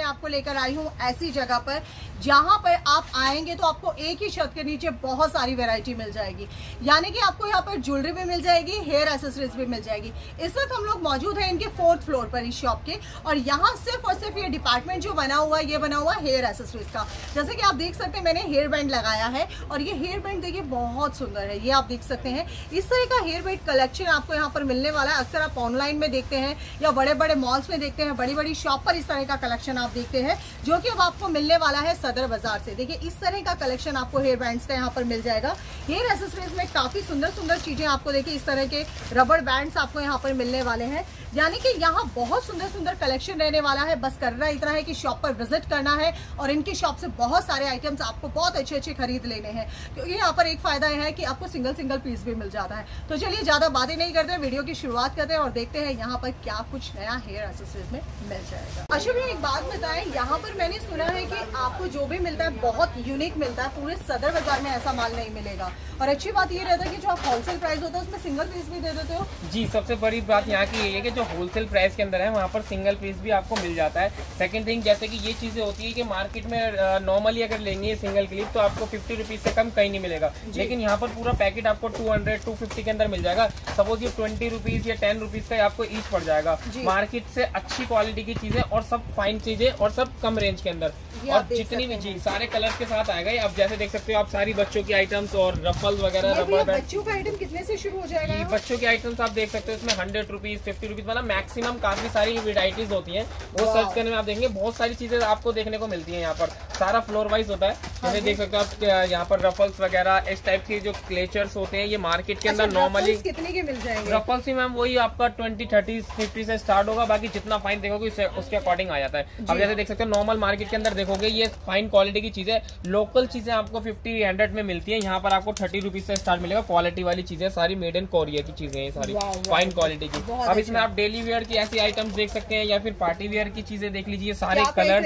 मैं आपको लेकर आई हूँ ऐसी जगह पर जहाँ पर आप आएँगे तो आपको एक ही छत के नीचे बहुत सारी वेरायटी मिल जाएगी। यानी कि आपको यहाँ पर ज्वेलरी भी मिल जाएगी हेयर एसेसरीज भी मिल जाएगी। इस वक्त हम लोग मौजूद हैं इनके फोर्थ फ्लोर पर इस शॉप के और यहाँ सिर्फ़ और सिर्फ़ ये डिपार्टमेंट जो बना हुआ है, ये बना हुआ हेयर एसेसरीज का। जैसे कि आप देख सकते हैं, मैंने हेयर बैंड लगाया है और ये हेयर बैंड देखिए बहुत सुंदर है, ये आप देख सकते हैं। इस तरह का हेयर बैंड कलेक्शन आपको यहाँ पर मिलने वाला है। अक्सर आप ऑनलाइन में देखते हैं या बड़े बड़े मॉल्स में देखते हैं बड़ी बड़ी शॉप पर इस तरह का कलेक्शन आप देखते हैं, जो कि अब आपको मिलने वाला है सदर बाज़ार से। देखिए, इस तरह का कलेक्शन आपको हेयर बैंड का यहाँ पर मिल जाएगा। हेयर एसेसरीज में काफ़ी सुंदर सुंदर चीज़ें आपको देखिए, इस तरह के रबड़ बैंड आपको यहाँ पर मिलने वाले हैं। यानी कि यहाँ बहुत सुंदर सुंदर कलेक्शन रहने वाला है। बस करना इतना है कि शॉप पर विज़िट करना है और इनकी शॉप से बहुत सारे आइटम्स आपको बहुत अच्छे अच्छे खरीद लेने हैं। क्योंकि यहाँ पर एक फ़ायदा है कि आपको सिंगल सिंगल पीस भी मिल जाता है। तो चलिए, ज़्यादा बातें नहीं करते, वीडियो की शुरुआत करते हैं और देखते हैं यहाँ पर क्या कुछ नया हेयर एसेसरीज में मिल जाएगा। भैया एक बात बताएँ, यहाँ पर मैंने सुना है कि आपको जो भी मिलता है बहुत यूनिक मिलता है। पूरे सदर बाज़ार में ऐसा माल नहीं मिलेगा। और अच्छी बात ये रहता है कि जो आप होलसेल प्राइस होता है उसमें सिंगल पीस भी दे देते हो। जी सबसे बड़ी बात यहाँ की ये है कि जो होलसेल प्राइस के अंदर है वहाँ पर सिंगल पीस भी आपको मिल जाता है। सेकंड थिंग जैसे कि ये चीज़ें होती है कि मार्केट में नॉर्मली अगर लेंगे सिंगल क्लिप तो आपको फिफ्टी रुपीज़ से कम कहीं नहीं मिलेगा। लेकिन यहाँ पर पूरा पैकेट आपको टू हंड्रेड टू फिफ्टी के अंदर मिल जाएगा। सपोज़ ये ट्वेंटी रुपीज़ या टेन रुपीज़ का आपको ईच पड़ जाएगा। मार्केट से अच्छी क्वालिटी की चीज़ें और सब फाइन चीज़ें और सब कम रेंज के अंदर। और जितनी भी जी सारे कलर के साथ आएगा आप जैसे देख सकते हो आप सारी बच्चों की आइटम्स और रफल वगैरह रबर बच्चों का आइटम कितने से शुरू हो जाएगा? बच्चों के आइटम्स आप देख सकते हो इसमें हंड्रेड रुपीज़ फिफ्टी रुपीज़ मतलब मैक्सिमम काफ़ी सारी वेराइटीज होती है। वो सर्च करने में आप देखेंगे बहुत सारी चीज़ें आपको देखने को मिलती है यहाँ पर। सारा फ्लोर वाइज होता है। हाँ जैसे देख सकते हो आप यहाँ पर रफल्स वगैरह इस टाइप के जो क्लेचर्स होते हैं ये मार्केट के अंदर नॉर्मली अच्छा, कितने के मिल जाएँगे? रफल्स ही मैम वही आपका ट्वेंटी थर्टी फिफ्टी से स्टार्ट होगा। बाकी जितना फाइन देखोगे उसके अकॉर्डिंग आ जाता है। अब जैसे देख सकते हो नॉर्मल मार्केट के अंदर देखोगे ये फाइन क्वालिटी की चीज़ें लोकल चीज़ें आपको फिफ्टी हंड्रेड में मिलती है। यहाँ पर आपको थर्टी रुपीज़ से स्टार्ट मिलेगा। क्वालिटी वाली चीज़ें सारी मेड इन कोरिया की चीज़ें हैं सारी। फाइन क्वालिटी की। अब इसमें आप डेली वेयर की ऐसी आइटम्स देख सकते हैं या फिर पार्टी वेयर की चीज़ें देख लीजिए सारे कलर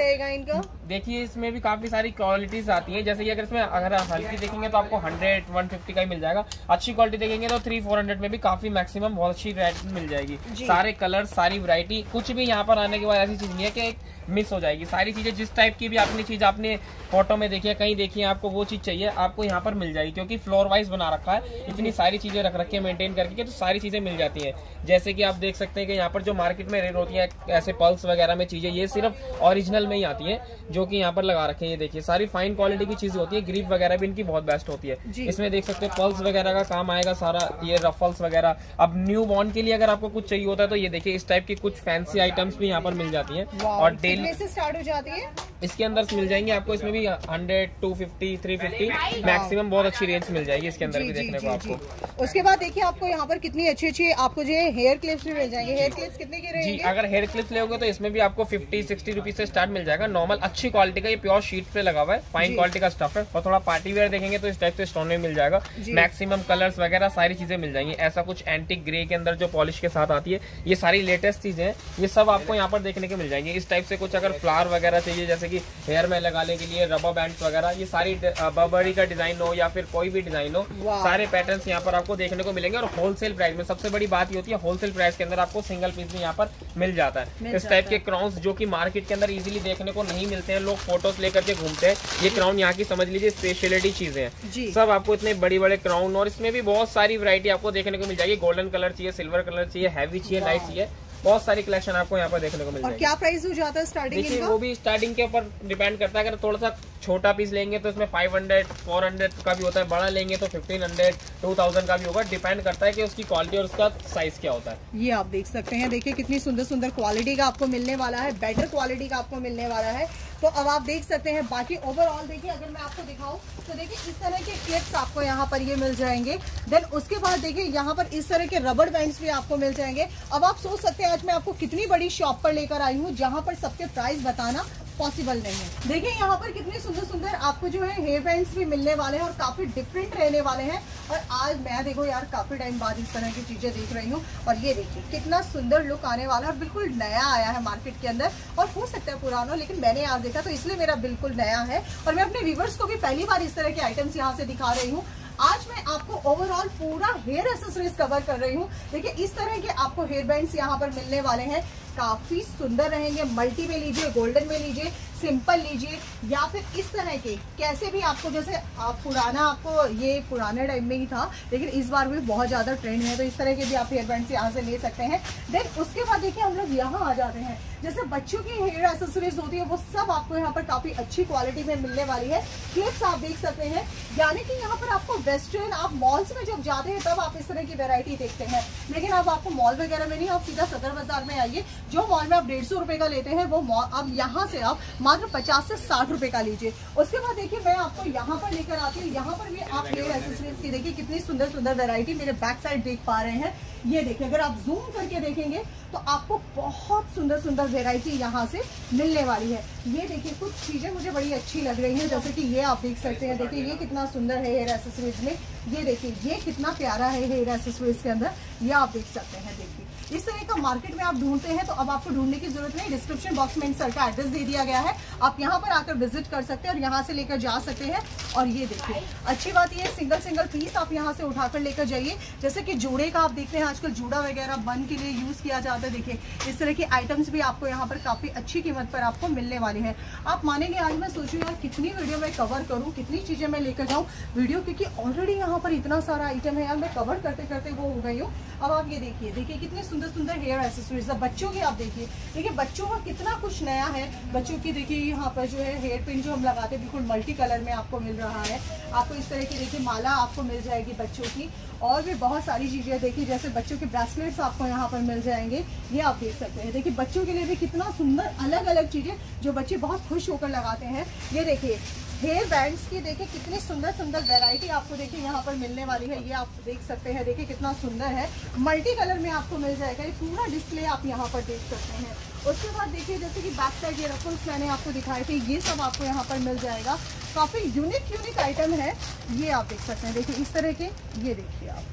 देखिए इसमें भी काफ़ी सारी क्वालिटीज आती है। जैसे कि अगर इसमें अगर हल्की देखेंगे तो आपको हंड्रेड वन फिफ्टी का ही मिल जाएगा। अच्छी क्वालिटी देखेंगे तो थ्री फोर हंड्रेड में भी काफ़ी मैक्सिमम बहुत अच्छी वरायटी मिल जाएगी। सारे कलर सारी वरायटी कुछ भी यहाँ पर आने के बाद ऐसी चीज़ नहीं है कि एक मिस हो जाएगी। सारी चीज़ें जिस टाइप की भी अपनी चीज़ आपने फ़ोटो में देखी है कहीं देखी है आपको वो चीज़ चाहिए आपको यहाँ पर मिल जाएगी। क्योंकि फ्लोर वाइज बना रखा है इतनी सारी चीज़ें रख रखी है मेंटेन करके तो सारी चीज़ें मिल जाती है। जैसे कि आप देख सकते हैं कि यहाँ पर जो मार्केट में रेट होती है ऐसे पल्स वगैरह में चीज़ें ये सिर्फ़ ओरिजिनल में ही आती है। जो कि यहाँ पर लगा रखे हैं ये देखिए सारी फाइन क्वालिटी की चीज़ें होती है ग्रीप वगैरह भी इनकी बहुत बेस्ट होती है। इसमें देख सकते हैं पल्स वगैरह का काम आएगा सारा ये रफल्स वगैरह। अब न्यू बॉर्न के लिए अगर आपको कुछ चाहिए होता है तो ये देखिए इस टाइप की कुछ फैंसी आइटम्स भी यहाँ पर मिल जाती है। और डेली स्टार्ट हो जाती है? इसके अंदर मिल जाएँगे आपको इसमें भी hundred two fifty three fifty maximum बहुत अच्छी रेंज मिल जाएगी इसके अंदर भी देखने को आपको। उसके बाद देखिए आपको यहाँ पर कितनी अच्छी अच्छी आपको जो हेयर क्लिप्स भी मिल जाएँगे। हेयर क्लिप्स कितने की रहेंगे? जी अगर हेयर क्लिप्स लोगे तो इसमें भी आपको फिफ्टी सिक्सटी रुपीज़ से स्टार्ट मिल जाएगा। नॉर्मल अच्छी क्वालिटी का ये प्योर शीट पे लगा हुआ है। फाइन क्वालिटी का स्टफ़ है। और थोड़ा पार्टी वेयर देखेंगे तो इस टाइप से स्टोन में मिल जाएगा। मैक्सिमम कलर्स वगैरह सारी चीज़ें मिल जाएँगी। ऐसा कुछ एंटी ग्रे के अंदर जो पॉलिश के साथ आती है ये सारी लेटेस्ट चीज़ें ये सब आपको यहाँ पर देखने को मिल जाएँगे। इस टाइप से कुछ अगर फ्लावर वगैरह चाहिए जैसे कि हेयर में लगाने के लिए रबर बैंड वगैरह ये सारी बबरी का डिज़ाइन हो या फिर कोई भी डिज़ाइन हो सारे पैटर्न यहाँ पर आपको देखने को मिलेंगे और होलसेल प्राइस में सबसे बड़ी बात ये होती है होलसेल प्राइस के अंदर आपको सिंगल पीस भी यहाँ पर मिल जाता है। इस टाइप के क्राउन जो की मार्केट के अंदर इजिली देखने को नहीं मिलते हैं लोग फ़ोटोज़ लेकर के घूमते हैं ये क्राउन यहाँ की समझ लीजिए स्पेशलिटी चीज़ें हैं। सब आपको इतने बड़े बड़े क्राउन और इसमें भी बहुत सारी वरायटी आपको देखने को मिल जाएगी। गोल्डन कलर चाहिए सिल्वर कलर चाहिए हैवी चाहिए लाइट चाहिए। बहुत सारी कलेक्शन आपको यहाँ पर देखने को मिल और क्या प्राइस हो जाता है स्टार्टिंग वो भी स्टार्टिंग के ऊपर डिपेंड करता है। अगर थोड़ा सा छोटा पीस लेंगे तो इसमें 500 400 का भी होता है। बड़ा लेंगे तो 1500 2000 का भी होगा। डिपेंड करता है कि उसकी क्वालिटी और उसका साइज़ क्या होता है। ये आप देख सकते हैं। देखिए कितनी सुंदर सुंदर क्वालिटी का आपको मिलने वाला है। बेटर क्वालिटी का आपको मिलने वाला है। तो अब आप देख सकते हैं, बाकी ओवरऑल देखिए, अगर मैं आपको दिखाऊँ तो देखिए इस तरह के क्लिप्स आपको यहाँ पर ये मिल जाएँगे। देन उसके बाद देखिए, यहाँ पर इस तरह के रबड़ बैंड्स भी आपको मिल जाएँगे। अब आप सोच सकते हैं, आज मैं आपको कितनी बड़ी शॉप पर लेकर आई हूँ, जहाँ पर सबके प्राइस बताना पॉसिबल नहीं है। देखिए, यहाँ पर कितने सुंदर सुंदर आपको जो है हेयर बैंड्स भी मिलने वाले हैं और काफ़ी डिफरेंट रहने वाले हैं। और आज मैं देखो यार, काफ़ी टाइम बाद इस तरह की चीज़ें देख रही हूँ। और ये देखिए, कितना सुंदर लुक आने वाला है बिल्कुल नया आया है मार्केट के अंदर। और हो सकता है पुराना लेकिन मैंने आज देखा तो इसलिए मेरा बिल्कुल नया है। और मैं अपने व्यूवर्स को भी पहली बार इस तरह के आइटम्स यहाँ से दिखा रही हूँ। आज मैं आपको ओवरऑल पूरा हेयर एसेसरीज कवर कर रही हूँ। देखिए, इस तरह के आपको हेयर बैंड्स यहाँ पर मिलने वाले हैं। काफ़ी सुंदर रहेंगे। मल्टी में लीजिए, गोल्डन में लीजिए, सिंपल लीजिए, या फिर इस तरह के, कैसे भी आपको, जैसे आप पुराना, आपको ये पुराने टाइम में ही था, लेकिन इस बार भी बहुत ज़्यादा ट्रेंड है तो इस तरह के भी आप हेयर बैंड यहाँ से ले सकते हैं। देन उसके बाद देखिए, हम लोग यहाँ आ जाते हैं। जैसे बच्चों की हेयर एसेसरीज होती है, वो सब आपको यहाँ पर काफ़ी अच्छी क्वालिटी में मिलने वाली है। क्लिप्स आप देख सकते हैं। यानी कि यहाँ पर आपको वेस्टर्न आप मॉल्स में जब जाते हैं, तब आप इस तरह की वेरायटी देखते हैं। लेकिन अब आपको मॉल वगैरह में नहीं, आप सीधा सदर बाज़ार में आइए। जो मॉल में आप डेढ़ सौ रुपए का लेते हैं, वो मॉल अब यहाँ से आप मात्र पचास से साठ रुपए का लीजिए। उसके बाद देखिए, मैं आपको यहाँ पर लेकर आती हूँ। यहाँ पर भी आप हेयर एसेसरीज की देखिए, कितनी सुंदर सुंदर वेरायटी मेरे बैक साइड देख पा रहे हैं। ये देखिए, अगर आप जूम करके देखेंगे तो आपको बहुत सुंदर सुंदर वेरायटी यहाँ से मिलने वाली है। ये देखिए, कुछ चीज़ें मुझे बड़ी अच्छी लग रही हैं। जैसे कि ये आप देख सकते हैं, देखिए, ये कितना सुंदर है हेयर एसेसरीज में। ये देखिए, ये कितना प्यारा है हेयर एसेसरीज के अंदर। ये आप देख सकते हैं, देखिए। इस तरह का मार्केट में आप ढूंढते हैं तो अब आपको ढूँढने की ज़रूरत नहीं। डिस्क्रिप्शन बॉक्स में इन सर का एड्रेस दे दिया गया है। आप यहाँ पर आकर विज़िट कर सकते हैं और यहाँ से लेकर जा सकते हैं। और ये देखिए, अच्छी बात ये सिंगल सिंगल पीस आप यहाँ से उठाकर लेकर जाइए। जैसे कि जूड़े का आप देखते हैं, आजकल जूड़ा वगैरह बन के लिए यूज़ किया जाता है, देखिए। इस तरह के आइटम्स भी आपको यहाँ पर काफ़ी अच्छी कीमत पर आपको मिलने वाली है। आप मानेंगे, आज मैं सोचू, यार कितनी वीडियो मैं कवर करूँ, कितनी चीज़ें मैं लेकर जाऊँ। वीडियो क्योंकि ऑलरेडी यहाँ पर इतना सारा आइटम है यार, मैं कवर करते करते वो हो गई हूँ। अब आप ये देखिए देखिए कितनी सुंदर सुंदर हेयर एसेसरीज बच्चों की आप देखिए देखिए बच्चों का कितना कुछ नया है। बच्चों की देखिए यहाँ पर जो है हेयर पिन जो हम लगाते हैं, बिल्कुल मल्टी कलर में आपको मिल रहा है। आपको इस तरह की देखिए माला आपको मिल जाएगी बच्चों की। और भी बहुत सारी चीज़ें देखिए, जैसे बच्चों के ब्रेसलेट्स आपको यहाँ पर मिल जाएँगे, ये आप देख सकते हैं। देखिए बच्चों के लिए भी कितना सुंदर अलग अलग चीज़ें जो बच्चे बहुत खुश होकर लगाते हैं। ये देखिए हेयर बैंड्स की देखिए कितनी सुंदर सुंदर वैरायटी आपको देखिए यहाँ पर मिलने वाली है, ये आप देख सकते हैं, देखिए कितना सुंदर है। मल्टी कलर में आपको मिल जाएगा, ये पूरा डिस्प्ले आप यहाँ पर देख सकते हैं। उसके बाद देखिए, जैसे कि बैक साइड ये रफल्स मैंने आपको दिखाए थे, ये सब आपको यहाँ पर मिल जाएगा। काफ़ी यूनिक यूनिक आइटम है, ये आप देख सकते हैं। देखिए, इस तरह के, ये देखिए आप।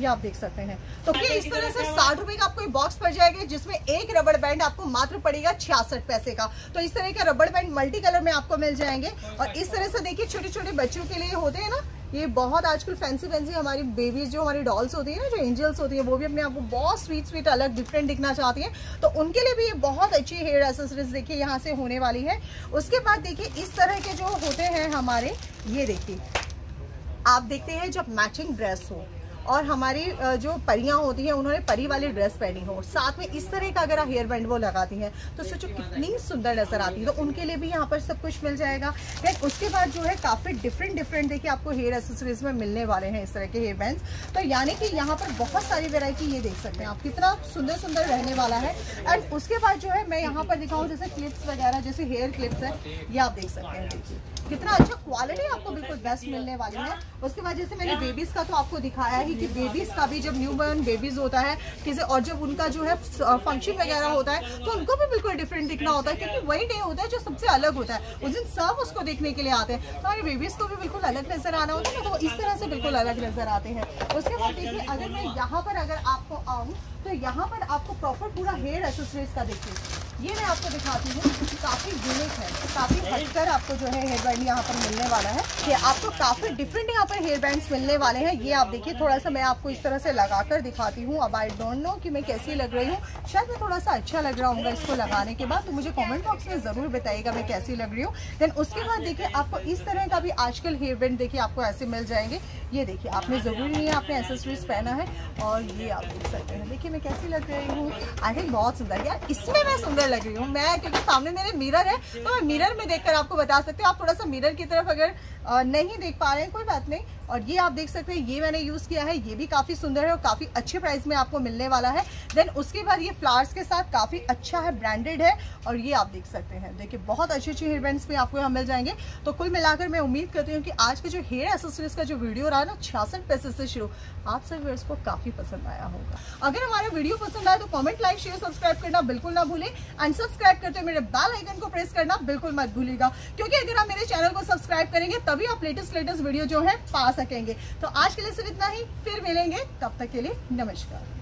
ये आप देख सकते हैं। तो फिर इस तरह से साठ रुपए का आपको एक बॉक्स पड़ जाएगा जिसमें एक रबड़ बैंड आपको मात्र पड़ेगा छियासठ पैसे का। तो इस तरह का रबड़ बैंड मल्टी कलर में आपको मिल जाएँगे। और इस तरह से देखिए छोटे छोटे बच्चों के लिए होते हैं ना ये बहुत आजकल फैंसी फैंसी हमारी बेबीज जो हमारी डॉल्स होती है ना जो एंजल्स होती है वो भी अपने आपको बहुत स्वीट स्वीट अलग डिफरेंट दिखना चाहती हैं। तो उनके लिए भी ये बहुत अच्छी हेयर एसेसरीज देखिए यहाँ से होने वाली है। उसके बाद देखिए इस तरह के जो होते हैं हमारे ये देखिए। आप देखते हैं जब मैचिंग ड्रेस हो। और हमारी जो परियाँ होती हैं उन्होंने परी वाली ड्रेस पहनी हो। साथ में इस तरह का अगर हेयर बैंड वो लगाती हैं तो सोचो कितनी सुंदर नज़र आती है तो उनके लिए भी यहाँ पर सब कुछ मिल जाएगा। देन उसके बाद जो है काफ़ी डिफरेंट डिफरेंट देखिए आपको हेयर एसेसरीज में मिलने वाले हैं इस तरह के हेयर बैंड तो यानी कि यहाँ पर बहुत सारी वेरायटी ये देख सकते हैं आप कितना सुंदर सुंदर रहने वाला है। एंड उसके बाद जो है मैं यहाँ पर दिखाऊँ जैसे क्लिप्स वगैरह जैसे हेयर क्लिप्स है ये आप देख सकते हैं देखिए। कितना अच्छा क्वालिटी आपको बिल्कुल बेस्ट मिलने वाली है। उसके बाद जैसे मैंने बेबीज का तो आपको दिखाया ही कि बेबीज का भी जब न्यू बर्न बेबीज होता है, किसी और जब उनका जो है फ़ंक्शन वगैरह होता है तो उनको भी बिल्कुल डिफरेंट दिखना होता है, क्योंकि वही डे होता है जो सबसे अलग होता है। उस दिन सब उसको देखने के लिए आते हैं। तो हमारे बेबीज को भी बिल्कुल अलग नज़र आना होता है ना तो इस तरह से बिल्कुल अलग नज़र आते हैं। उसके बाद देखिए, अगर मैं यहाँ पर अगर आपको आऊँ तो यहाँ पर आपको प्रॉपर पूरा हेयर एसेसरीज का देखिए। ये मैं आपको दिखाती हूँ काफ़ी यूनिक है काफ़ी हटकर आपको जो है हेयर बैंड यहाँ पर मिलने वाला है। कि आपको काफ़ी डिफरेंट यहाँ पर हेयर बैंड्स मिलने वाले हैं। ये आप देखिए थोड़ा सा मैं आपको इस तरह से लगाकर दिखाती हूँ। अब आई डोंट नो कि मैं कैसी लग रही हूँ। शायद मैं थोड़ा सा अच्छा लग रहा हूँ इसको लगाने के बाद तो मुझे कॉमेंट बॉक्स में ज़रूर बताइएगा मैं कैसी लग रही हूँ। देन उसके बाद देखिए आपको इस तरह का भी आजकल हेयर बैंड देखिए आपको ऐसे मिल जाएँगे। ये देखिए आपने ज़रूरी नहीं है आपने एसेसरीज पहना है और ये आप देख सकते हैं। देखिए मैं कैसी लग रही हूँ? आई थिंक बहुत सुंदर। यार, इसमें मैं सुंदर लग रही हूँ। मैं, क्योंकि सामने मेरे मिरर है तो मैं मिरर में देखकर आपको बता सकती हूँ। आप थोड़ा सा मिरर की तरफ़ अगर नहीं देख पा रहे हैं, कोई बात नहीं। और ये आप देख सकते हैं, ये मैंने यूज़ किया है, ये भी काफ़ी सुंदर है और काफ़ी अच्छे प्राइस में आपको मिलने वाला है। देन उसके बाद ये फ्लावर्स के साथ काफ़ी अच्छा है ब्रांडेड है, और ये आप देख सकते हैं। देखिए, बहुत अच्छे अच्छे हेयर बैंड्स में आपको यहाँ मिल जाएँगे। तो कुल मिलाकर मैं उम्मीद करती हूँ कि आज के जो हेयर एसेसरीज का जो वीडियो रहा ना, छियासठ पैसे से शुरू। आप सबको काफ़ी पसंद आया होगा। अगर हमारा वीडियो पसंद आए तो कमेंट लाइक शेयर सब्सक्राइब करना बिल्कुल ना भूलें। एंड सब्सक्राइब करते मेरे बेल आइकन को प्रेस करना बिल्कुल मत भूलिएगा। क्योंकि अगर आप मेरे चैनल को सब्सक्राइब करेंगे, तभी आप लेटेस्ट लेटेस्ट वीडियो जो है, पा सकेंगे। तो आज के लिए सिर्फ़ इतना ही। फिर मिलेंगे। तब तक के लिए नमस्कार।